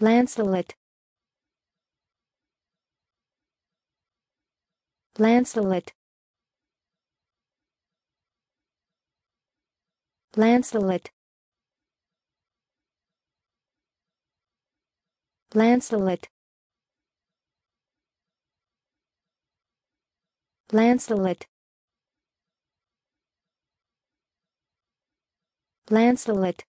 Lancelot. Lancelot. Lancelot. Lancelot. Lancelet Lancelet